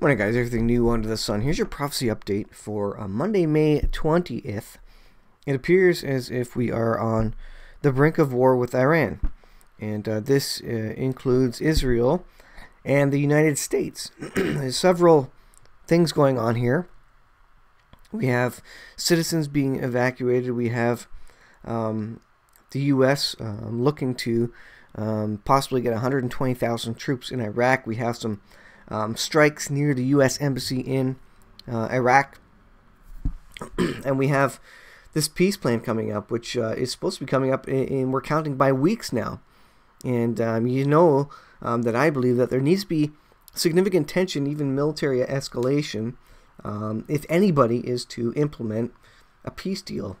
Morning, guys. Everything new under the sun. Here's your prophecy update for uh, Monday, May 20th. It appears as if we are on the brink of war with Iran, and uh, this uh, includes Israel and the United States. There's several things going on here. We have citizens being evacuated. We have um, the U.S. Um, looking to um, possibly get 120,000 troops in Iraq. We have some um, strikes near the U.S. Embassy in uh, Iraq. and we have this peace plan coming up, which uh, is supposed to be coming up, and we're counting by weeks now. And um, you know um, that I believe that there needs to be significant tension, even military escalation, um, if anybody is to implement a peace deal.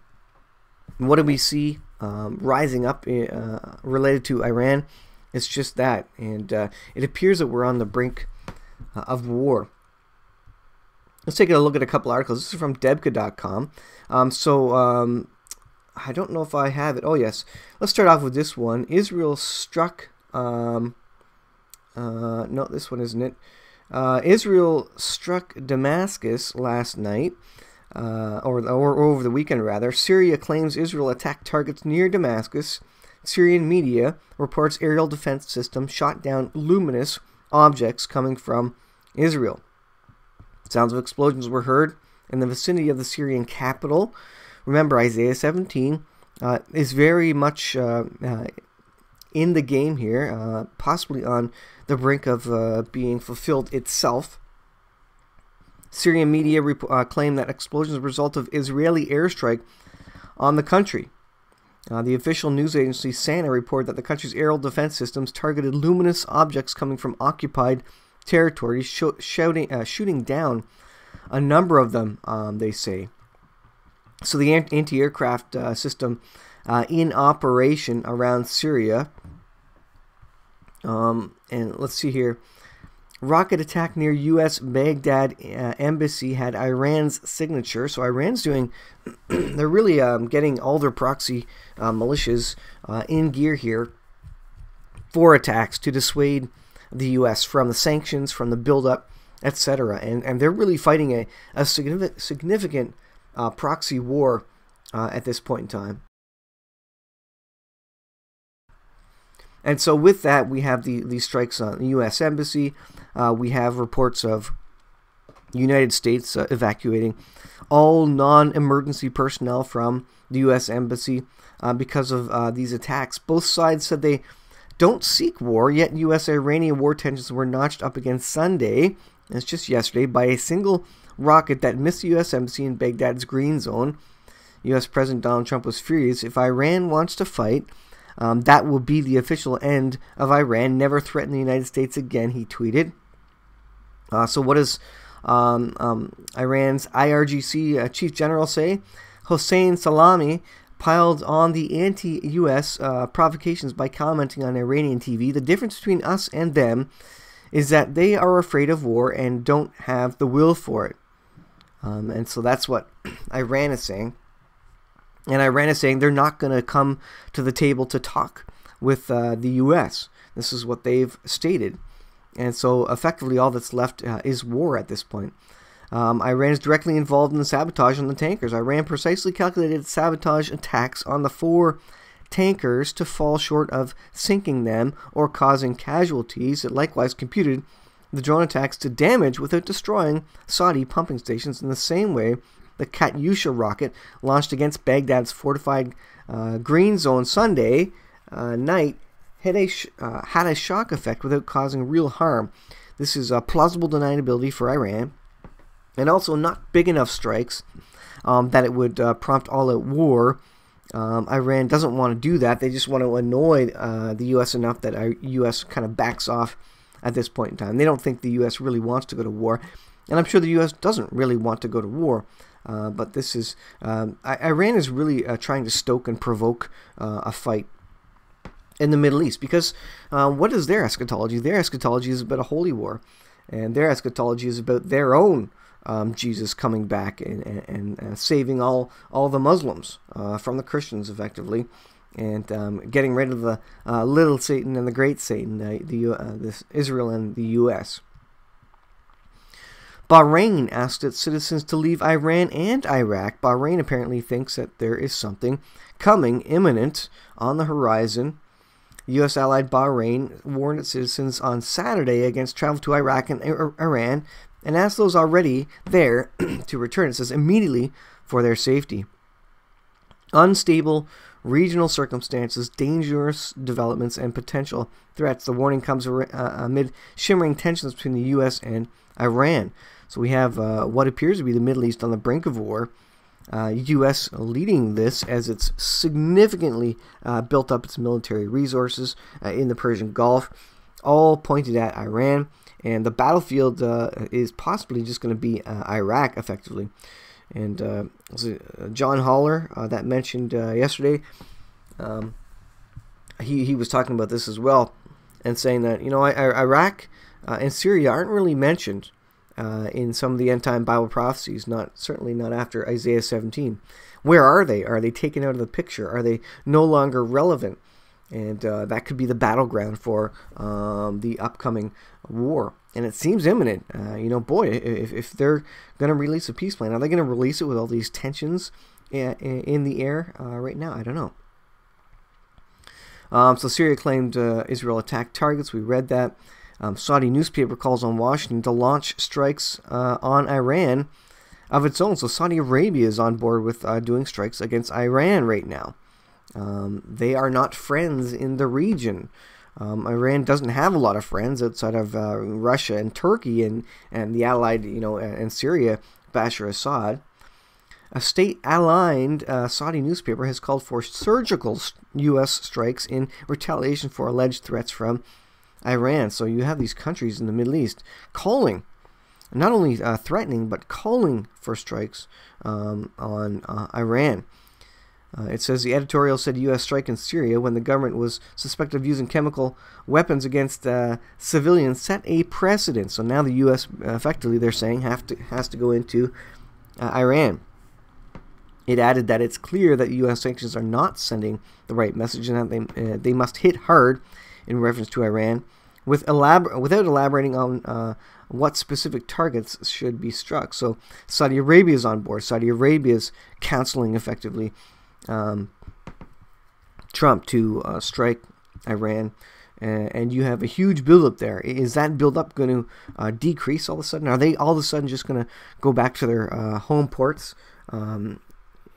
What do we see um, rising up uh, related to Iran? It's just that. And uh, it appears that we're on the brink uh, of war. Let's take a look at a couple articles. This is from Debka.com. Um, so um, I don't know if I have it. Oh yes, let's start off with this one. Israel struck. Um, uh, no, this one isn't it. Uh, Israel struck Damascus last night, uh, or, or over the weekend rather. Syria claims Israel attacked targets near Damascus. Syrian media reports aerial defense system shot down luminous objects coming from Israel. Sounds of explosions were heard in the vicinity of the Syrian capital. Remember, Isaiah 17 uh, is very much uh, uh, in the game here, uh, possibly on the brink of uh, being fulfilled itself. Syrian media rep- uh, claim that explosions result of Israeli airstrike on the country. The official news agency SANA reported that the country's aerial defense systems targeted luminous objects coming from occupied territories, sh- shouting, uh, shooting down a number of them, um, they say. So the anti aircraft uh, system uh, in operation around Syria. Um, and let's see here. Rocket attack near U.S. Baghdad uh, embassy had Iran's signature. So Iran's doing, they're really um, getting all their proxy uh, militias uh, in gear here for attacks to dissuade the U.S. from the sanctions, from the buildup, etc. And and they're really fighting a, a significant significant uh, proxy war uh, at this point in time. And so with that, we have the these strikes on the U.S. embassy. Uh, we have reports of United States uh, evacuating all non-emergency personnel from the U.S. embassy uh, because of uh, these attacks. Both sides said they don't seek war, yet U.S.-Iranian war tensions were notched up again Sunday. It's just yesterday by a single rocket that missed the U.S. embassy in Baghdad's green zone. U.S. President Donald Trump was furious. If Iran wants to fight, um, that will be the official end of Iran. Never threaten the United States again, he tweeted. Uh, so, what does um, um, Iran's IRGC uh, chief general say? Hossein Salami piled on the anti US uh, provocations by commenting on Iranian TV. The difference between us and them is that they are afraid of war and don't have the will for it. Um, and so that's what Iran is saying. And Iran is saying they're not going to come to the table to talk with uh, the U.S. This is what they've stated. And so effectively, all that's left uh, is war at this point. Um, Iran is directly involved in the sabotage on the tankers. Iran precisely calculated sabotage attacks on the four tankers to fall short of sinking them or causing casualties. It likewise computed the drone attacks to damage without destroying Saudi pumping stations in the same way the Katyusha rocket launched against Baghdad's fortified uh, green zone Sunday uh, night had a, uh, had a shock effect without causing real harm. This is a plausible deniability for Iran, and also not big enough strikes um, that it would uh, prompt all out war. Um, Iran doesn't want to do that. They just want to annoy uh, the U.S. enough that our U.S. kind of backs off at this point in time. They don't think the U.S. really wants to go to war, and I'm sure the U.S. doesn't really want to go to war. Uh, but this is um, Iran is really uh, trying to stoke and provoke uh, a fight in the Middle East because uh, what is their eschatology? Their eschatology is about a holy war, and their eschatology is about their own um, Jesus coming back and, and, and, saving all all the Muslims uh, from the Christians, effectively, and um, getting rid of the uh, little Satan and the great Satan, the this Israel and the U.S. Bahrain asked its citizens to leave Iran and Iraq. Bahrain apparently thinks that there is something coming, imminent, on the horizon. U.S. allied Bahrain warned its citizens on Saturday against travel to Iraq and Iran and ask those already there to return, it says, immediately for their safety. Unstable regional circumstances, dangerous developments, and potential threats. The warning comes uh, amid shimmering tensions between the U.S. and Iran. So we have uh, what appears to be the Middle East on the brink of war. Uh, U.S. leading this as it's significantly uh, built up its military resources uh, in the Persian Gulf, all pointed at Iran. And the battlefield uh, is possibly just going to be Iraq, effectively. And uh, John Haller uh, that mentioned uh, yesterday, um, he, he was talking about this as well and saying that, you know, Iraq and Syria aren't really mentioned in some of the end time Bible prophecies, not certainly not after Isaiah 17. Where are they? Are they taken out of the picture? Are they no longer relevant? And uh, that could be the battleground for um, the upcoming war and it seems imminent. Uh, you know, boy, if, if they're going to release a peace plan, are they going to release it with all these tensions in, in the air uh, right now? I don't know. Um, so Syria claimed uh, Israel attacked targets. We read that. Um, Saudi newspaper calls on Washington to launch strikes uh, on Iran of its own. So Saudi Arabia is on board with uh, doing strikes against Iran right now. Um, they are not friends in the region. Um, Iran doesn't have a lot of friends outside of uh, Russia and Turkey and, and the allied, you know, and Syria, Bashar Assad. A state-aligned uh, Saudi newspaper has called for surgical U.S. strikes in retaliation for alleged threats from Iran. So you have these countries in the Middle East calling, not only uh, threatening, but calling for strikes um, on uh, Iran. Uh, it says the editorial said U.S. strike in Syria when the government was suspected of using chemical weapons against uh, civilians set a precedent. So now the U.S. effectively they're saying have to has to go into uh, Iran. It added that it's clear that U.S. sanctions are not sending the right message and that they uh, they must hit hard in reference to Iran, with elabor- without elaborating on uh, what specific targets should be struck. So Saudi Arabia is on board. Saudi Arabia is counseling effectively um, Trump to uh, strike Iran, and, you have a huge buildup there. Is that buildup going to uh, decrease all of a sudden? Are they all of a sudden just going to go back to their uh, home ports? Um,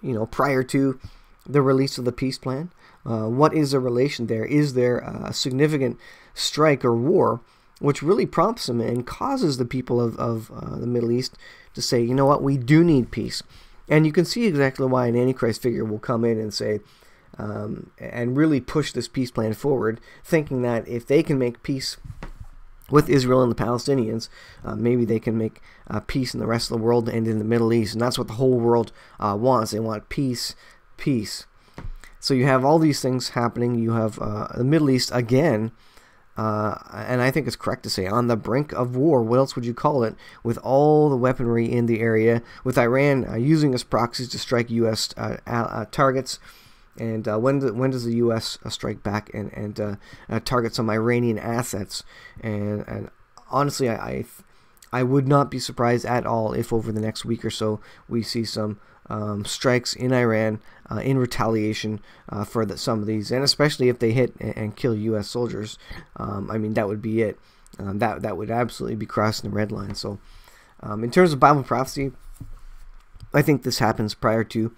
you know, prior to the release of the peace plan. Uh, what is the relation there? Is there a significant strike or war, which really prompts them and causes the people of, of uh, the Middle East to say, you know what, we do need peace. And you can see exactly why an Antichrist figure will come in and say, um, and really push this peace plan forward, thinking that if they can make peace with Israel and the Palestinians, uh, maybe they can make uh, peace in the rest of the world and in the Middle East. And that's what the whole world uh, wants. They want peace, peace. So you have all these things happening. You have uh, the Middle East again uh, and I think it's correct to say, on the brink of war. What else would you call it? With all the weaponry in the area, with Iran uh, using its proxies to strike U.S. Uh, uh, targets. And uh, when, do, when does the U.S. strike back and, and target some Iranian assets? And, and honestly, I, I, I would not be surprised at all if over the next week or so we see some um, strikes in Iran uh, in retaliation uh, for the, some of these, and especially if they hit and, and kill U.S. soldiers. Um, I mean, that would be it. Um, that that would absolutely be crossing the red line. So, um, in terms of Bible prophecy, I think this happens prior to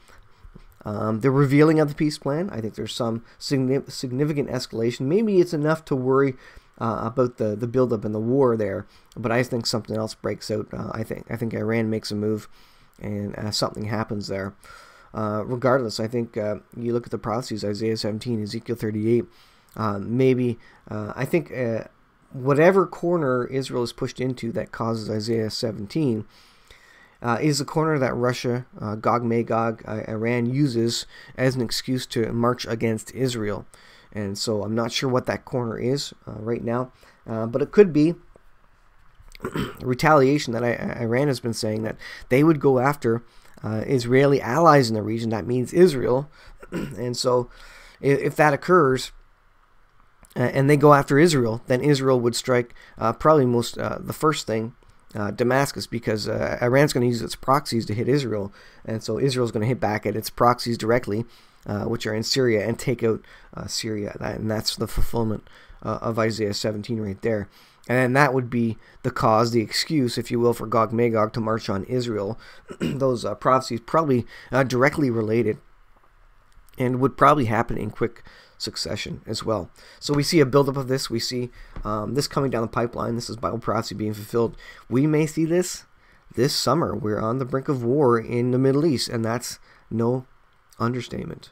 um, the revealing of the peace plan. I think there's some significant escalation. Maybe it's enough to worry uh, about the the buildup and the war there, but I think something else breaks out. Uh, I think I think Iran makes a move and uh, something happens there. Uh, regardless, I think uh, you look at the prophecies, Isaiah 17, Ezekiel 38, uh, maybe, uh, I think uh, whatever corner Israel is pushed into that causes Isaiah 17 is the corner that Russia, Gog Magog, Iran uses as an excuse to march against Israel. And so I'm not sure what that corner is right now, but it could be retaliation that Iran has been saying that they would go after uh, Israeli allies in the region. That means Israel. and so, if, if that occurs, uh, and they go after Israel, then Israel would strike uh, probably most uh, the first thing uh, Damascus because uh, Iran's going to use its proxies to hit Israel, and so Israel's going to hit back at its proxies directly, uh, which are in Syria, and take out uh, Syria. And that's the fulfillment uh, of Isaiah 17 right there. And then that would be the cause, the excuse, if you will, for Gog Magog to march on Israel. Those uh, prophecies probably directly related and would probably happen in quick succession as well. So we see a buildup of this. We see um, this coming down the pipeline. This is Bible prophecy being fulfilled. We may see this this summer. We're on the brink of war in the Middle East, and that's no understatement.